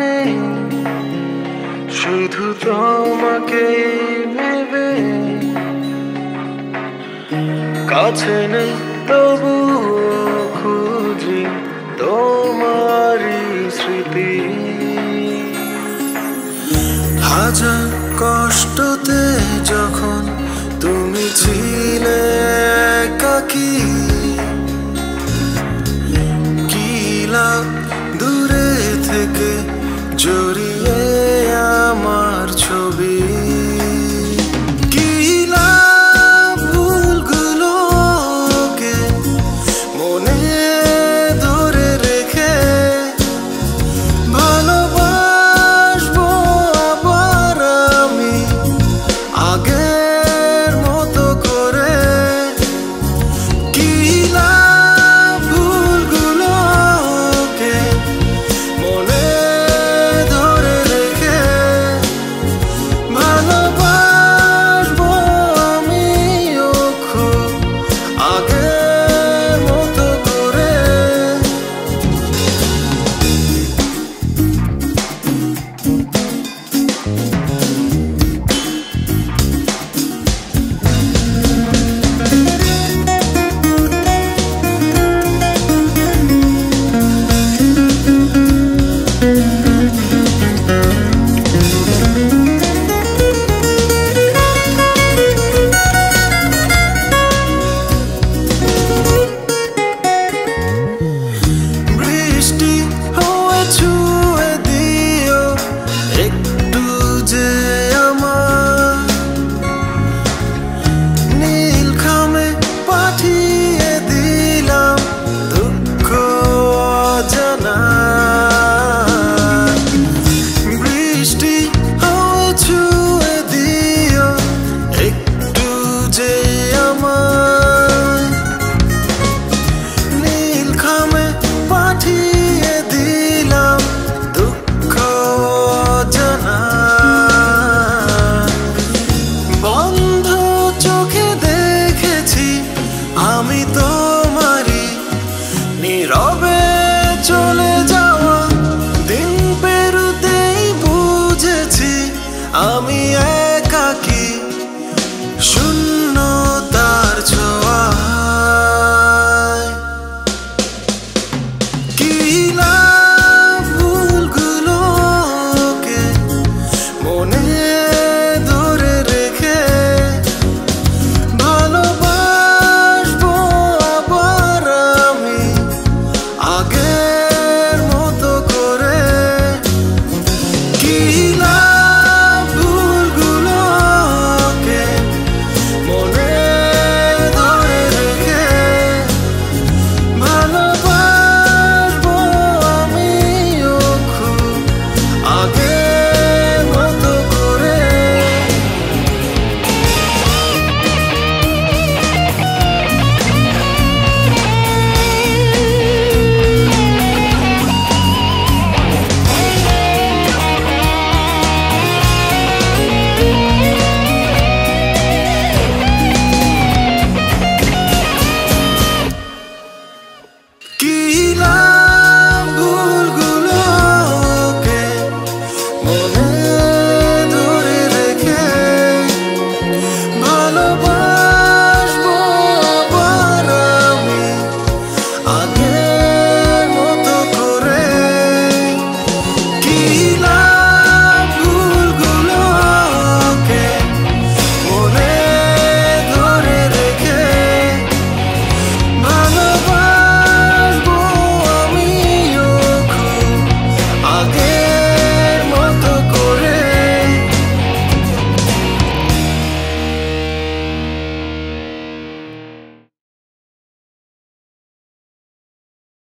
নেই শুধু তোমাকে ভেবে কাছে নেই। তবু খুঁজি তোমার স্মৃতি। হাজার কষ্টতে যখন তুমি ছিলে কাকি কিলা দূরে থেকে জড়ি to